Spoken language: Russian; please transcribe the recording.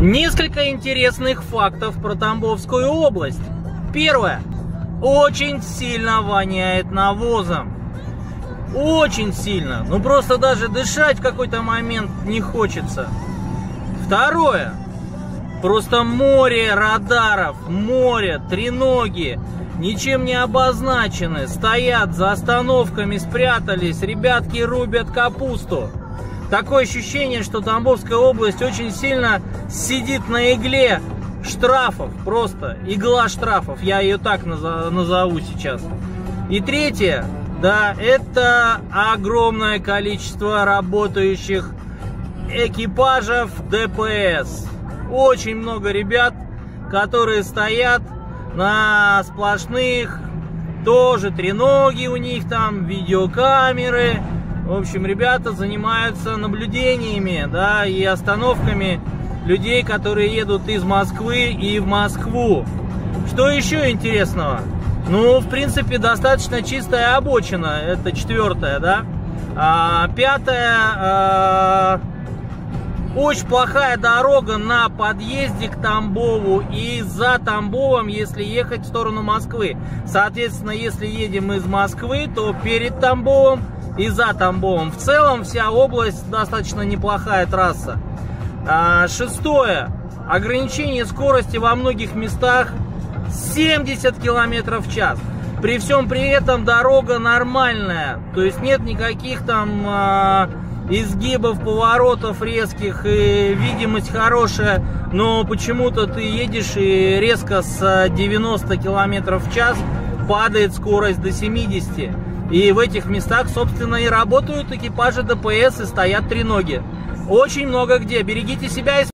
Несколько интересных фактов про Тамбовскую область. Первое. Очень сильно воняет навозом. Очень сильно. Ну просто даже дышать в какой-то момент не хочется. Второе. Просто море радаров, море, треноги, ничем не обозначены, стоят за остановками, спрятались, ребятки рубят капусту. Такое ощущение, что Тамбовская область очень сильно сидит на игле штрафов, просто игла штрафов, я ее так назову сейчас. И третье, да, это огромное количество работающих экипажев ДПС. Очень много ребят, которые стоят на сплошных, тоже треноги у них там, видеокамеры, в общем, ребята занимаются наблюдениями, да, и остановками людей, которые едут из Москвы и в Москву. Что еще интересного? Ну, в принципе, достаточно чистая обочина, это четвертая, да. А, пятая, а, очень плохая дорога на подъезде к Тамбову и за Тамбовом, если ехать в сторону Москвы. Соответственно, если едем из Москвы, то перед Тамбовом и за Тамбовом. В целом вся область достаточно неплохая трасса. А, шестое. Ограничение скорости во многих местах 70 км в час. При всем при этом дорога нормальная. То есть нет никаких там а, изгибов, поворотов резких. И видимость хорошая. Но почему-то ты едешь и резко с 90 км в час падает скорость до 70 и в этих местах, собственно, и работают экипажи ДПС и стоят треноги. Очень много где. Берегите себя и